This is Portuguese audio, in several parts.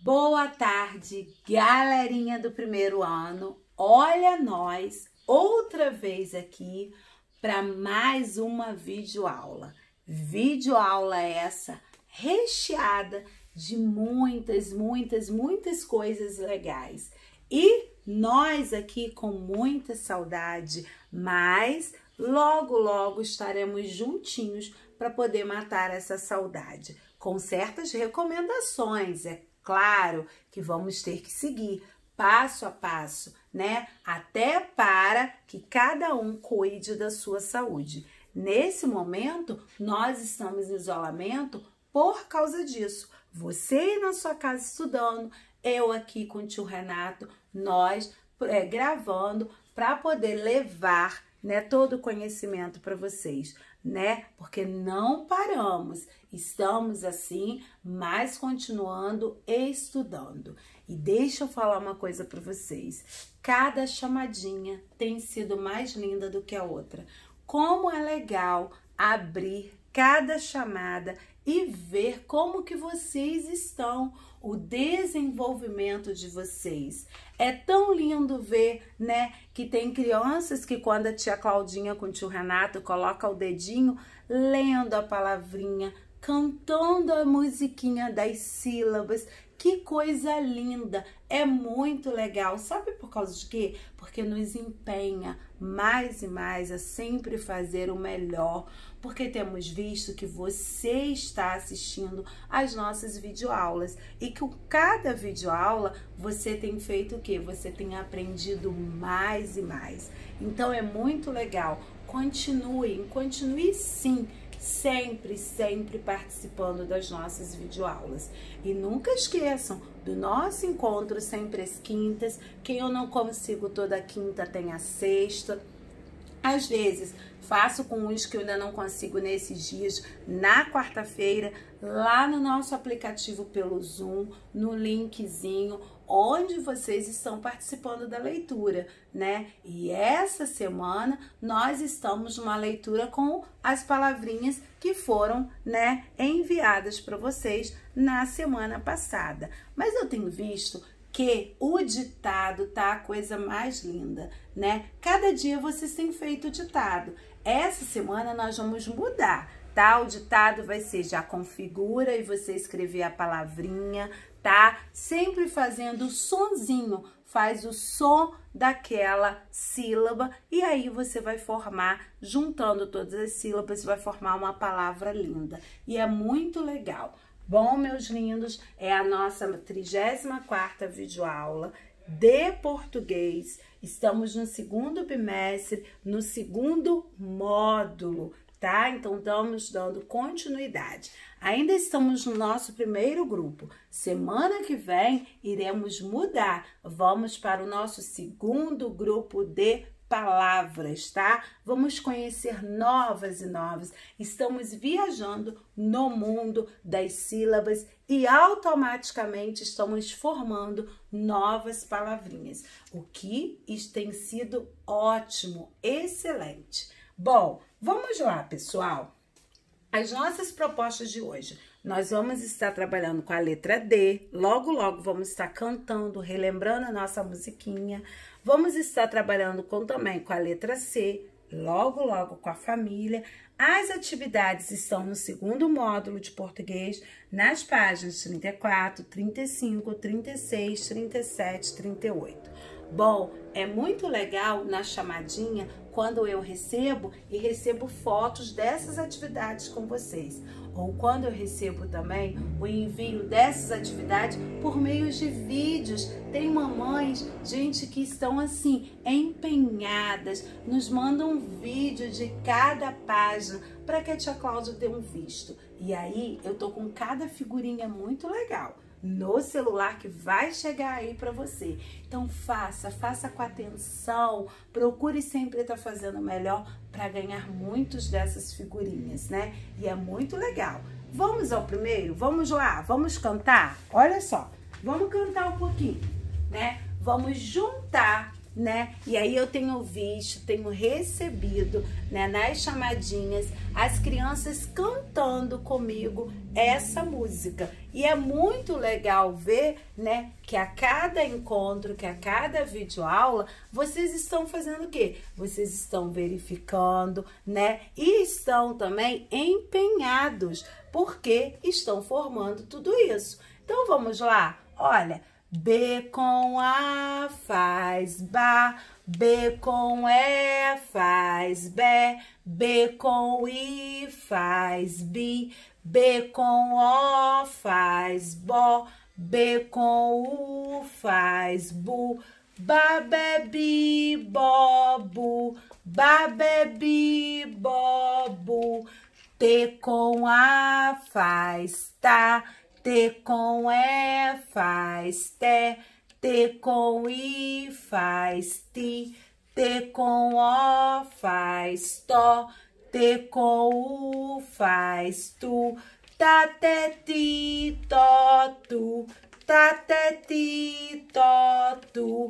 Boa tarde, galerinha do primeiro ano. Olha nós outra vez aqui para mais uma videoaula. Videoaula essa recheada de muitas, muitas, muitas coisas legais. E nós aqui com muita saudade, mas logo, logo estaremos juntinhos para poder matar essa saudade, com certas recomendações, é claro que vamos ter que seguir passo a passo, né? Até para que cada um cuide da sua saúde. Nesse momento, nós estamos em isolamento por causa disso. Você na sua casa estudando, eu aqui com o tio Renato, nós é, gravando para poder levar né, todo o conhecimento para vocês, né? Porque não paramos, estamos assim, mas continuando estudando. E deixa eu falar uma coisa para vocês: cada chamadinha tem sido mais linda do que a outra. Como é legal abrir cada chamada e ver como que vocês estão, o desenvolvimento de vocês. É tão lindo ver, né, que tem crianças que quando a tia Claudinha com o tio Renato coloca o dedinho lendo a palavrinha, cantando a musiquinha das sílabas, que coisa linda! É muito legal. Sabe por causa de quê? Porque nos empenha mais e mais a sempre fazer o melhor. Porque temos visto que você está assistindo às nossas videoaulas e que cada videoaula você tem feito o quê? Você tem aprendido mais e mais. Então é muito legal. Continue, continue sim sempre, sempre participando das nossas videoaulas. E nunca esqueçam do nosso encontro sempre às quintas. Quem eu não consigo toda quinta tem a sexta. Às vezes faço com uns que eu ainda não consigo nesses dias, na quarta-feira, lá no nosso aplicativo pelo Zoom, no linkzinho, onde vocês estão participando da leitura, né? E essa semana nós estamos numa leitura com as palavrinhas que foram, né, enviadas para vocês na semana passada. Mas eu tenho visto que o ditado tá a coisa mais linda, né? Cada dia vocês têm feito o ditado. Essa semana nós vamos mudar, tá? O ditado vai ser já configura e você escrever a palavrinha, tá? Sempre fazendo o sonzinho, faz o som daquela sílaba e aí você vai formar, juntando todas as sílabas, vai formar uma palavra linda. E é muito legal. Bom, meus lindos, é a nossa 34ª videoaula de português. Estamos no segundo bimestre, no segundo módulo, tá? Então, estamos dando continuidade. Ainda estamos no nosso primeiro grupo. Semana que vem, iremos mudar. Vamos para o nosso segundo grupo de palavras, tá? Vamos conhecer novas e novas. Estamos viajando no mundo das sílabas e automaticamente estamos formando novas palavrinhas, o que tem sido ótimo, excelente. Bom, vamos lá, pessoal. As nossas propostas de hoje. Nós vamos estar trabalhando com a letra D. Logo, logo vamos estar cantando, relembrando a nossa musiquinha. Vamos estar trabalhando com, também com a letra C, logo, logo com a família. As atividades estão no segundo módulo de português, nas páginas 34, 35, 36, 37, 38. Bom, é muito legal na chamadinha quando eu recebo e recebo fotos dessas atividades com vocês ou quando eu recebo também o envio dessas atividades por meio de vídeos. Tem mamães, gente, que estão assim, empenhadas, nos mandam um vídeo de cada página para que a tia Cláudia dê um visto. E aí eu tô com cada figurinha muito legal no celular que vai chegar aí para você. Então faça, faça com atenção, procure sempre estar tá fazendo melhor para ganhar muitos dessas figurinhas, né? E é muito legal. Vamos ao primeiro? Vamos lá, vamos cantar? Olha só, vamos cantar um pouquinho, né? Vamos juntar né? E aí eu tenho visto, tenho recebido, né, nas chamadinhas, as crianças cantando comigo essa música. E é muito legal ver, né, que a cada encontro, que a cada videoaula, vocês estão fazendo o quê? Vocês estão verificando, né? E estão também empenhados, porque estão formando tudo isso. Então vamos lá. Olha, B com A faz Ba, B com E faz Bé, B com I faz Bi, B com O faz Bó, B com U faz Bu, Ba, Bé, Bi, Bó, Bu, Ba, Bé, Bi, Bó, Bu, T com A faz Tá, T com E faz T, T com I faz Ti, T com O faz To, T com U faz Tu, Ta, Te, Ti, To, Tu, Ta, Te, Ti, To, Tu,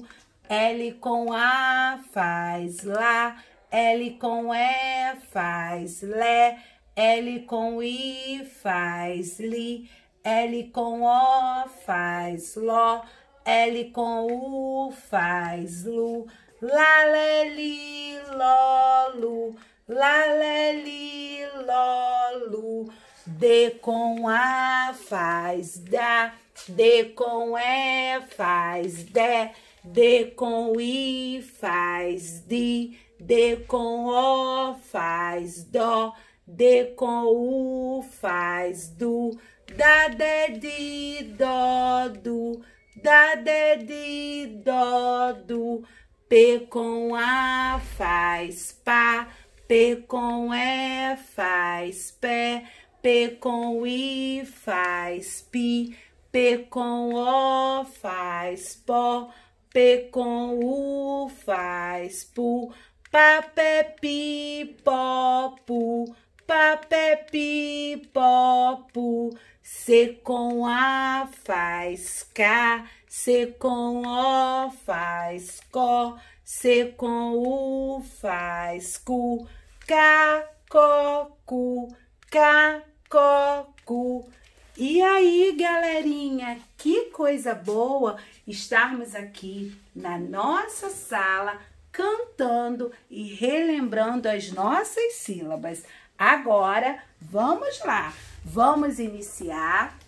L com A faz Lá, L com E faz Lé, L com I faz Li, L com O faz Ló, L com U faz Lu, Lá, Lé, Li, Ló, Lu, Lá, Lé, Li, Ló, Lu, D com A faz Dá, D com E faz Dé, D com I faz Di, D com O faz Dó, D com U faz Du, da, de, di, dó, do, da, de, di, dó, do, P com A faz pá, P com E faz pé, P com I faz pi, P com O faz pó, P com U faz pu, pá, pé, pi, pó, pu, pá, pé, pi, pó, pu, C com A faz K, C com O faz CO, C com U faz Cu, K, CO, Cu, K, CO, Cu. E aí, galerinha, que coisa boa estarmos aqui na nossa sala cantando e relembrando as nossas sílabas. Agora, vamos lá. Vamos iniciar.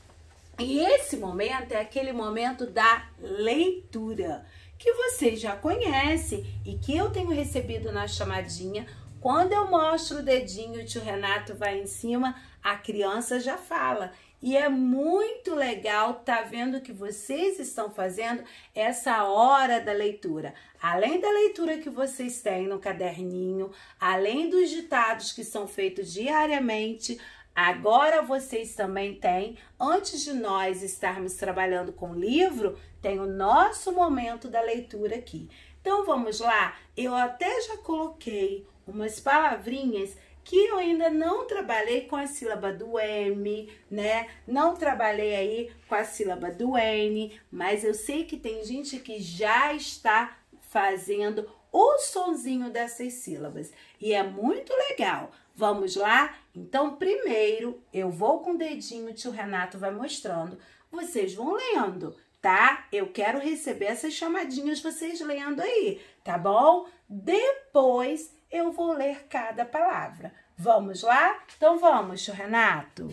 E esse momento é aquele momento da leitura, que vocês já conhecem e que eu tenho recebido na chamadinha. Quando eu mostro o dedinho, o tio Renato vai em cima, a criança já fala. E é muito legal tá vendo que vocês estão fazendo essa hora da leitura. Além da leitura que vocês têm no caderninho, além dos ditados que são feitos diariamente, Agora vocês também têm, antes de nós estarmos trabalhando com livro, tem o nosso momento da leitura aqui. Então vamos lá, eu até já coloquei umas palavrinhas que eu ainda não trabalhei com a sílaba do M, né? Não trabalhei aí com a sílaba do N, mas eu sei que tem gente que já está fazendo o sonzinho dessas sílabas e é muito legal. Vamos lá? Então, primeiro eu vou com o dedinho, o tio Renato vai mostrando. Vocês vão lendo, tá? Eu quero receber essas chamadinhas vocês lendo aí, tá bom? Depois eu vou ler cada palavra. Vamos lá? Então vamos, Renato.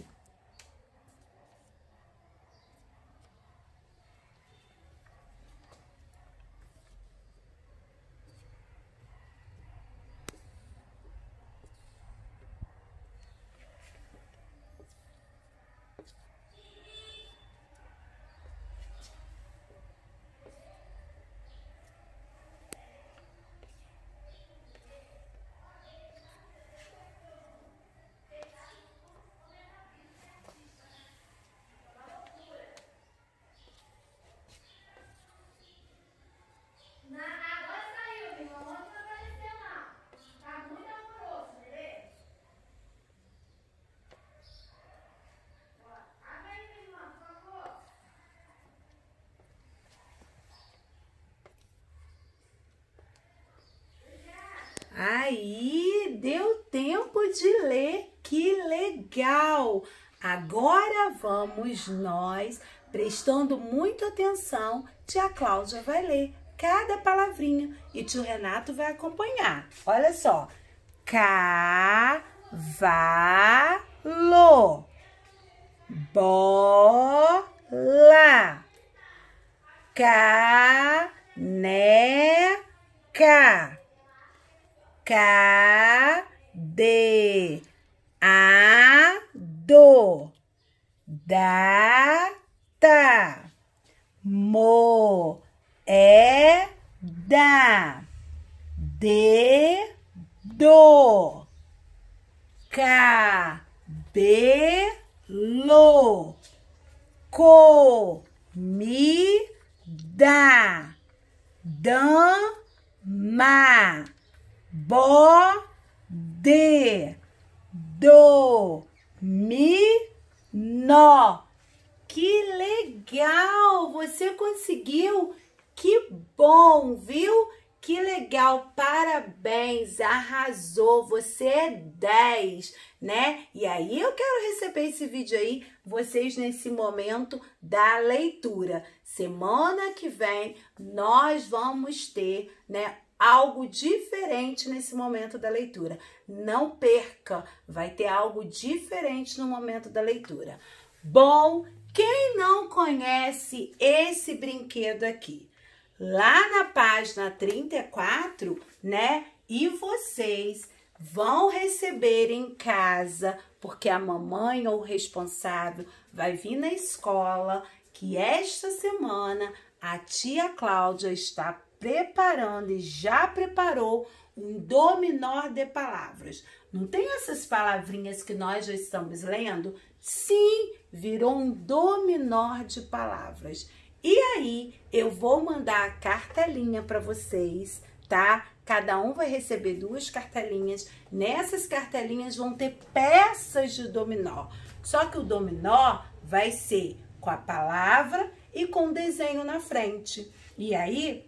Vamos nós, prestando muita atenção, tia Cláudia vai ler cada palavrinha e tio Renato vai acompanhar. Olha só. Cavalo. Bola. Caneca. Cadeado. Data. Mo é da dedo. Cabelo. Comida. Dama. Bode. Do mi nó que legal! Você conseguiu que bom, viu? Que legal, parabéns, arrasou, você é 10, né? E aí eu quero receber esse vídeo aí, vocês nesse momento da leitura. Semana que vem nós vamos ter, né, algo diferente nesse momento da leitura. Não perca, vai ter algo diferente no momento da leitura. Bom, quem não conhece esse brinquedo aqui? lá na página 34, né? E vocês vão receber em casa, porque a mamãe ou o responsável vai vir na escola, que esta semana a tia Cláudia está preparando e já preparou um dominó de palavras. Não tem essas palavrinhas que nós já estamos lendo? Sim, virou um dominó de palavras. E aí, eu vou mandar a cartelinha para vocês, tá? Cada um vai receber duas cartelinhas. Nessas cartelinhas vão ter peças de dominó. Só que o dominó vai ser com a palavra e com o desenho na frente. E aí,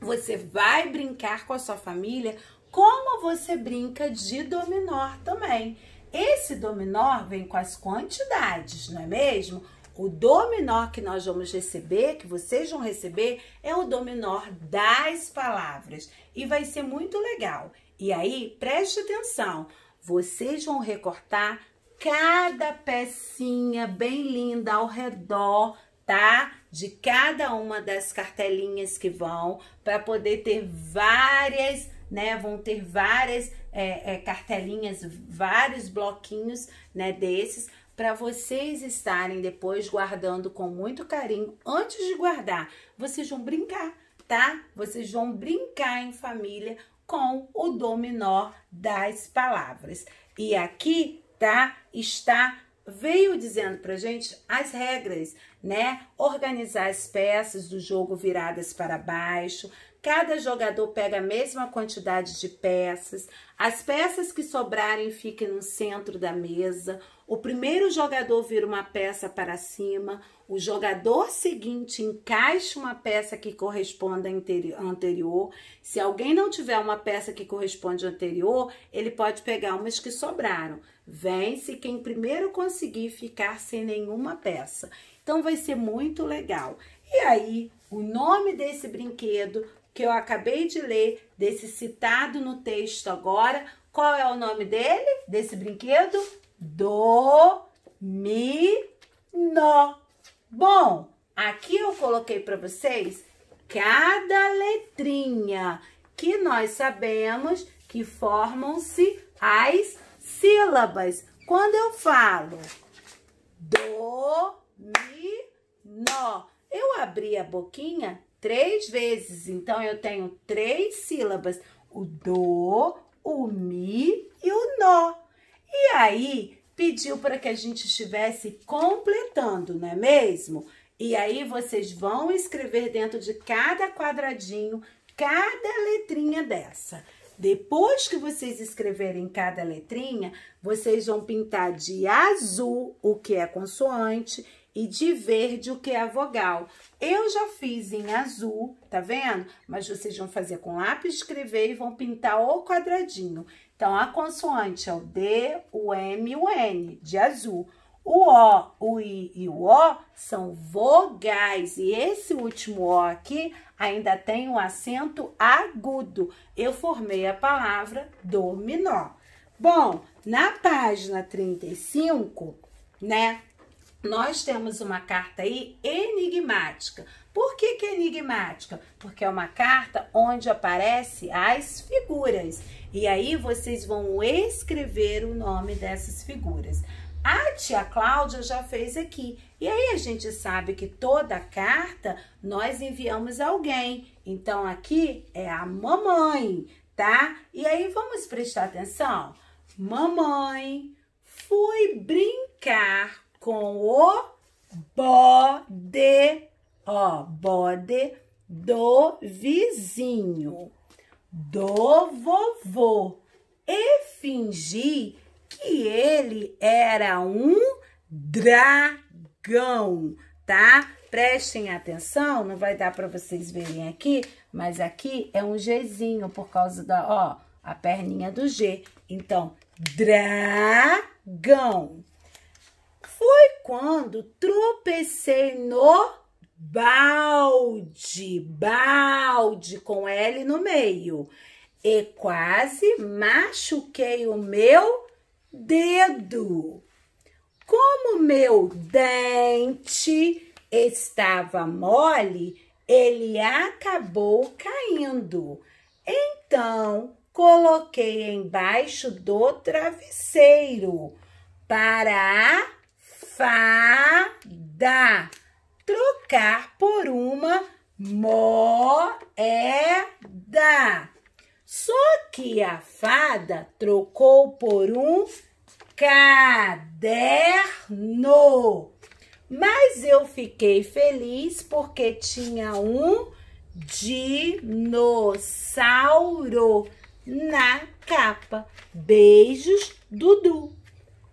você vai brincar com a sua família como você brinca de dominó também. Esse dominó vem com as quantidades, não é mesmo? O menor que nós vamos receber, que vocês vão receber, é o menor das palavras. E vai ser muito legal. E aí, preste atenção. Vocês vão recortar cada pecinha bem linda ao redor, tá? De cada uma das cartelinhas que vão, para poder ter várias, né? Vão ter várias é, é, cartelinhas, vários bloquinhos, né? Desses, para vocês estarem depois guardando com muito carinho. Antes de guardar, vocês vão brincar, tá? Vocês vão brincar em família com o menor das palavras. E aqui, tá? Está veio dizendo pra gente as regras, né? Organizar as peças do jogo viradas para baixo, Cada jogador pega a mesma quantidade de peças. As peças que sobrarem fiquem no centro da mesa. O primeiro jogador vira uma peça para cima. O jogador seguinte encaixa uma peça que corresponde à anterior. Se alguém não tiver uma peça que corresponde à anterior, ele pode pegar umas que sobraram. Vence quem primeiro conseguir ficar sem nenhuma peça. Então vai ser muito legal. E aí, o nome desse brinquedo que eu acabei de ler, desse citado no texto agora. Qual é o nome dele, desse brinquedo? Do, mi, no. Bom, aqui eu coloquei para vocês cada letrinha que nós sabemos que formam-se as sílabas. Quando eu falo do, mi, nó, eu abri a boquinha três vezes. Então, eu tenho três sílabas: o do, o mi e o nó. E aí, pediu para que a gente estivesse completando, não é mesmo? E aí, vocês vão escrever dentro de cada quadradinho cada letrinha dessa. Depois que vocês escreverem cada letrinha, vocês vão pintar de azul o que é consoante e de verde o que é a vogal. Eu já fiz em azul, tá vendo? Mas vocês vão fazer com lápis escrever e vão pintar o quadradinho. Então, a consoante é o D, o M e o N, de azul. O O, o I e o O são vogais. E esse último O aqui ainda tem um acento agudo. Eu formei a palavra dominó. Bom, na página 35, né? Nós temos uma carta aí enigmática. Por que, que é enigmática? Porque é uma carta onde aparecem as figuras. E aí vocês vão escrever o nome dessas figuras. A tia Cláudia já fez aqui. E aí a gente sabe que toda carta nós enviamos alguém. Então aqui é a mamãe, tá? E aí vamos prestar atenção. Mamãe, fui brincar com o bode, ó, bode do vizinho, do vovô, e fingi que ele era um dragão, tá? Prestem atenção, não vai dar para vocês verem aqui, mas aqui é um Gzinho por causa da, ó, a perninha do G. Então, dragão. Foi quando tropecei no balde, balde com L no meio, e quase machuquei o meu dedo. Como meu dente estava mole, ele acabou caindo. Então, coloquei embaixo do travesseiro para a fada trocar por uma moeda. Só que a fada trocou por um caderno. Mas eu fiquei feliz porque tinha um dinossauro na capa. Beijos, Dudu.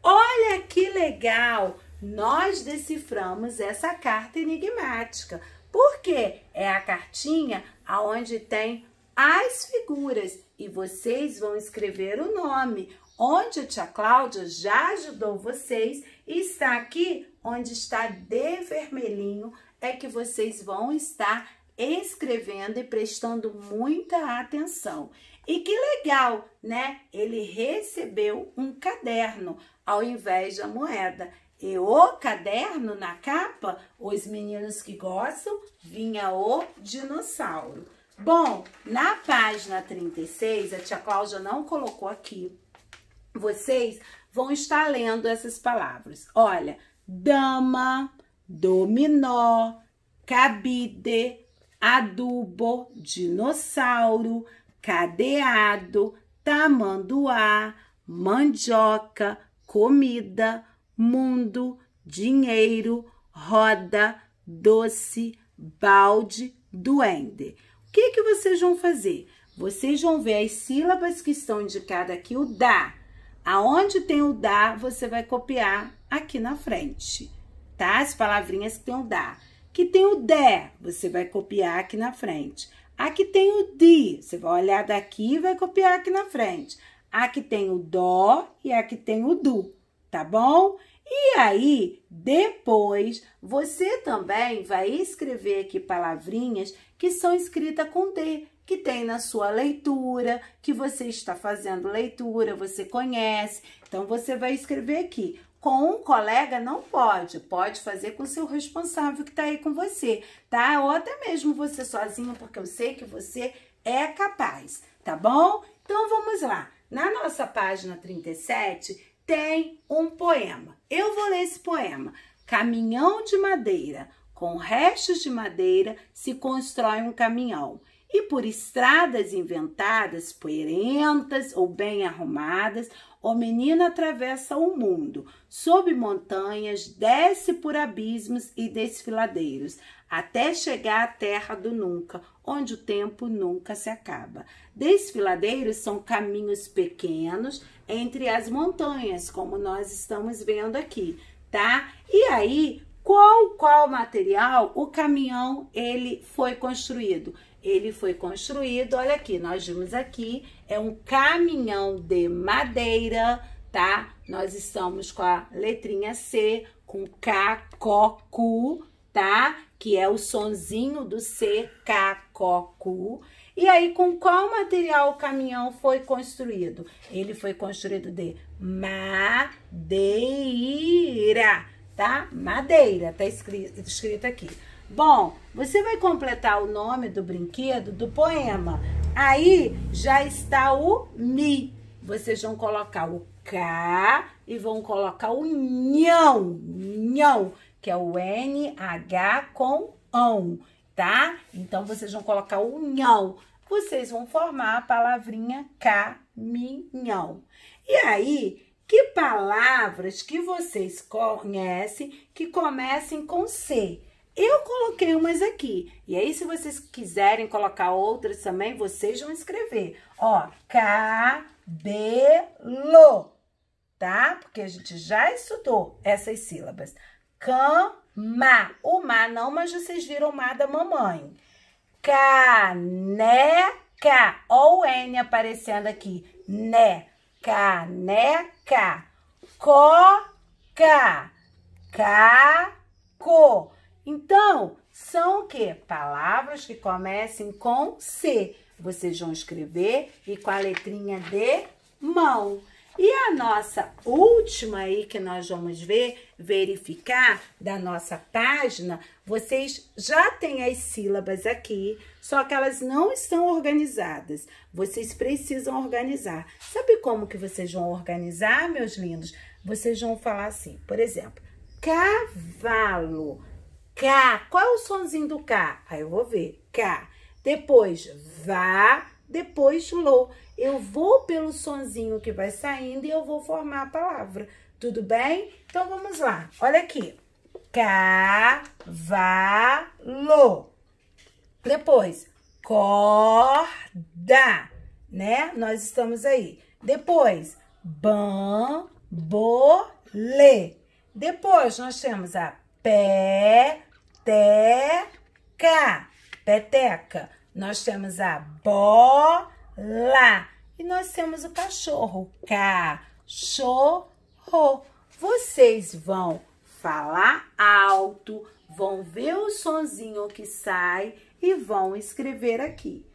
Olha que legal! Nós deciframos essa carta enigmática. Porque é a cartinha aonde tem as figuras e vocês vão escrever o nome. Onde a tia Cláudia já ajudou vocês e está aqui onde está de vermelhinho é que vocês vão estar escrevendo e prestando muita atenção. E que legal, né? Ele recebeu um caderno ao invés da moeda. E o caderno na capa, os meninos que gostam, vinha o dinossauro. Bom, na página 36, a tia Cláudia não colocou aqui. Vocês vão estar lendo essas palavras. Olha, dama, dominó, cabide, adubo, dinossauro, cadeado, tamanduá, mandioca, comida, mundo, dinheiro, roda, doce, balde, duende. O que, que vocês vão fazer? Vocês vão ver as sílabas que estão indicadas aqui, o da. Aonde tem o da, você vai copiar aqui na frente, tá? As palavrinhas que tem o da. Que tem o de, você vai copiar aqui na frente. Aqui tem o di, você vai olhar daqui e vai copiar aqui na frente. Aqui tem o dó e aqui tem o du, tá bom? E aí, depois, você também vai escrever aqui palavrinhas que são escritas com D, que tem na sua leitura, que você está fazendo leitura, você conhece. Então, você vai escrever aqui. Com um colega não pode, pode fazer com o seu responsável que está aí com você, tá? Ou até mesmo você sozinho, porque eu sei que você é capaz, tá bom? Então vamos lá. Na nossa página 37 tem um poema. Eu vou ler esse poema. Caminhão de madeira. Com restos de madeira se constrói um caminhão e por estradas inventadas, poeirentas ou bem arrumadas, o menino atravessa o mundo, sob montanhas, desce por abismos e desfiladeiros, até chegar à terra do nunca, onde o tempo nunca se acaba. Desfiladeiros são caminhos pequenos entre as montanhas, como nós estamos vendo aqui, tá? E aí, qual qual material o caminhão ele foi construído? ele foi construído, olha aqui, nós vimos aqui, é um caminhão de madeira, tá? Nós estamos com a letrinha C, com K, K, Q, tá? Que é o sonzinho do C, K, K, Q. E aí, com qual material o caminhão foi construído? Ele foi construído de madeira, tá? Madeira, tá escrito, escrito aqui. Bom, você vai completar o nome do brinquedo do poema. Aí já está o mi. Vocês vão colocar o K e vão colocar o nhão, nhão, que é o NH com ão tá? Então, vocês vão colocar o nhão. Vocês vão formar a palavrinha caminhão. E aí, que palavras que vocês conhecem que comecem com C? Eu coloquei umas aqui. E aí, se vocês quiserem colocar outras também, vocês vão escrever. Ó, cabelo, tá? Porque a gente já estudou essas sílabas. Cam Ma. O ma não, mas vocês viram o da mamãe. Caneca. O N aparecendo aqui. Né. Caneca. Coca. Caco. Então, são o quê? Palavras que comecem com C. Vocês vão escrever e com a letrinha de mão. E a nossa última aí que nós vamos ver, verificar da nossa página, vocês já têm as sílabas aqui, só que elas não estão organizadas. Vocês precisam organizar. Sabe como que vocês vão organizar, meus lindos? Vocês vão falar assim, por exemplo, cavalo, K. Qual é o sonzinho do K? Aí eu vou ver, K. Depois, vá, depois, lo eu vou pelo sonzinho que vai saindo e eu vou formar a palavra. Tudo bem? Então vamos lá. Olha aqui. Cavalo. Depois, corda, né? Nós estamos aí. Depois, bambolê. Depois, nós temos a peteca. Peteca. Nós temos a bola. Nós temos o cachorro, cachorro. Vocês vão falar alto, vão ver o sonzinho que sai e vão escrever aqui.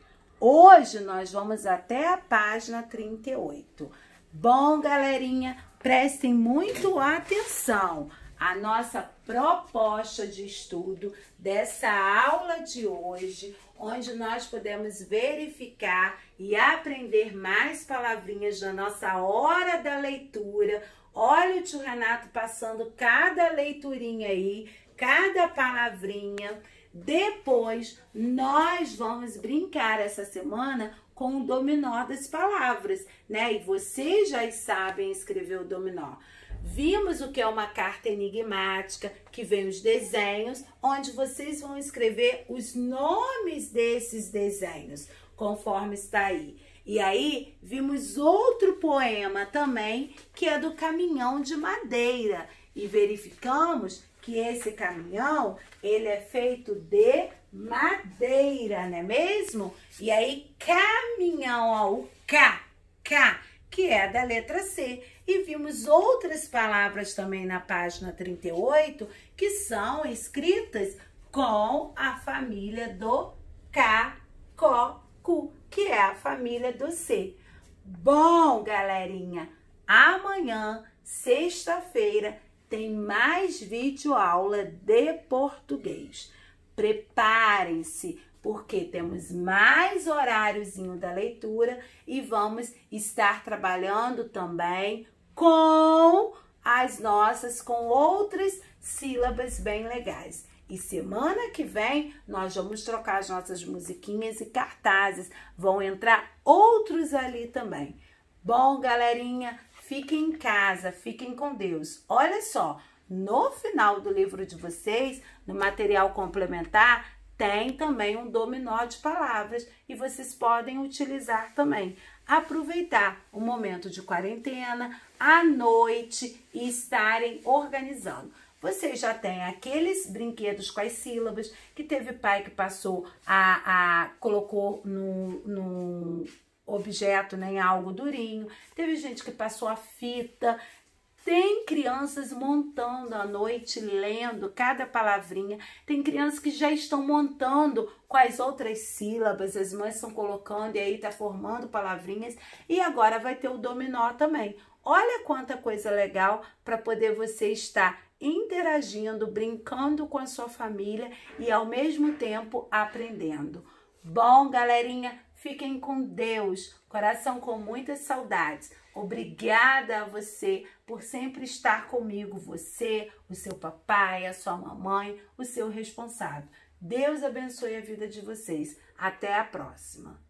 Hoje nós vamos até a página 38. Bom, galerinha, prestem muito atenção. A nossa proposta de estudo dessa aula de hoje onde nós podemos verificar e aprender mais palavrinhas na nossa hora da leitura. Olha o tio Renato passando cada leiturinha aí, cada palavrinha. Depois, nós vamos brincar essa semana com o dominó das palavras, né? E vocês já sabem escrever o dominó. Vimos o que é uma carta enigmática, que vem os desenhos, onde vocês vão escrever os nomes desses desenhos, conforme está aí. E aí, vimos outro poema também, que é do caminhão de madeira. E verificamos que esse caminhão, ele é feito de madeira, não é mesmo? E aí, caminhão, ó, o K, K, que é da letra C. E vimos outras palavras também na página 38 que são escritas com a família do K, que é a família do C. Bom, galerinha, amanhã, sexta-feira, tem mais vídeo aula de português. Preparem-se, porque temos mais horáriozinho da leitura e vamos estar trabalhando também com as nossas, com outras sílabas bem legais. E semana que vem nós vamos trocar as nossas musiquinhas e cartazes. Vão entrar outros ali também. Bom, galerinha, fiquem em casa, fiquem com Deus. Olha só, no final do livro de vocês, no material complementar, tem também um dominó de palavras e vocês podem utilizar também. Aproveitar o momento de quarentena, à noite e estarem organizando. Você já tem aqueles brinquedos com as sílabas, que teve pai que passou a, a colocou no, no objeto, né, em algo durinho. Teve gente que passou a fita. Tem crianças montando à noite, lendo cada palavrinha. Tem crianças que já estão montando quais outras sílabas as mães estão colocando e aí tá formando palavrinhas. E agora vai ter o dominó também. Olha quanta coisa legal para poder você estar interagindo, brincando com a sua família e ao mesmo tempo aprendendo. Bom, galerinha, fiquem com Deus, coração com muitas saudades. Obrigada a você por sempre estar comigo, você, o seu papai, a sua mamãe, o seu responsável. Deus abençoe a vida de vocês. Até a próxima.